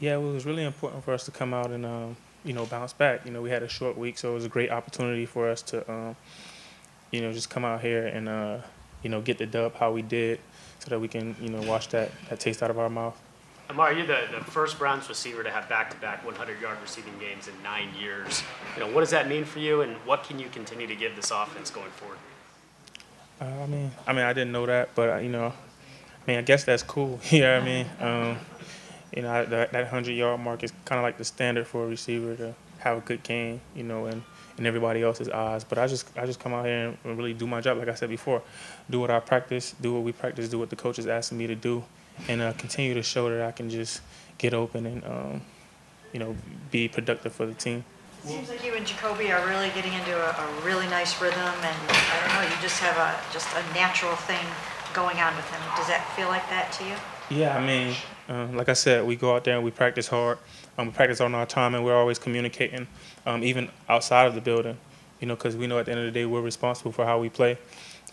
Yeah, it was really important for us to come out and um, you know bounce back. You know, we had a short week, so it was a great opportunity for us to um, you know just come out here and uh, you know get the dub how we did, so that we can you know wash that, that taste out of our mouth. Amari, you're the, the first Browns receiver to have back-to-back 100-yard receiving games in nine years. You know, what does that mean for you, and what can you continue to give this offense going forward? Uh, I mean, I mean, I didn't know that, but uh, you know, I mean, I guess that's cool. you know what I mean? Um, you know, that, that hundred yard mark is kind of like the standard for a receiver to have a good game. You know, and in everybody else's eyes. But I just, I just come out here and really do my job, like I said before, do what I practice, do what we practice, do what the coaches asking me to do, and uh, continue to show that I can just get open and, um, you know, be productive for the team. It Seems like you and Jacoby are really getting into a, a really nice rhythm, and I don't know, you just have a just a natural thing going on with him. Does that feel like that to you? Yeah, I mean, uh, like I said, we go out there and we practice hard. Um, we practice on our time, and we're always communicating, um, even outside of the building. You know, because we know at the end of the day we're responsible for how we play.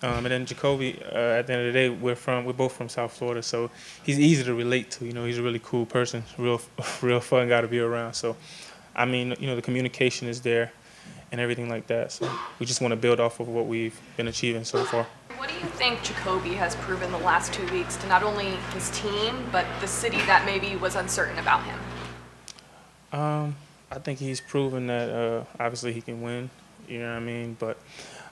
Um, and then Jacoby, uh, at the end of the day, we're from we're both from South Florida, so he's easy to relate to. You know, he's a really cool person, real real fun guy to be around. So, I mean, you know, the communication is there, and everything like that. So we just want to build off of what we've been achieving so far. What do you think Jacoby has proven the last two weeks to not only his team, but the city that maybe was uncertain about him? Um, I think he's proven that uh, obviously he can win. You know what I mean? But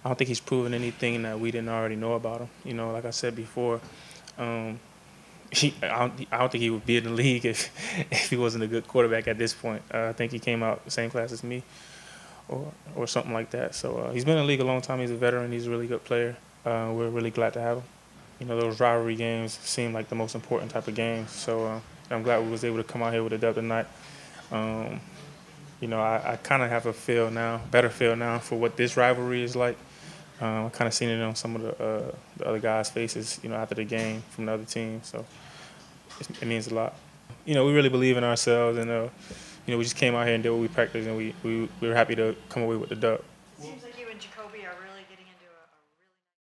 I don't think he's proven anything that we didn't already know about him. You know, like I said before, um, he, I, don't, I don't think he would be in the league if if he wasn't a good quarterback at this point. Uh, I think he came out the same class as me, or or something like that. So uh, he's been in the league a long time. He's a veteran. He's a really good player. Uh, we're really glad to have him. You know, those rivalry games seem like the most important type of games. So uh, I'm glad we was able to come out here with a dub tonight. Um, you know, I, I kind of have a feel now, better feel now for what this rivalry is like. Um, I kind of seen it on some of the, uh, the, other guys' faces, you know, after the game from the other team. So it, means a lot. You know, we really believe in ourselves, and uh, you know, we just came out here and did what we practiced, and we, we we were happy to come away with the dub. Seems like you and Jacoby are really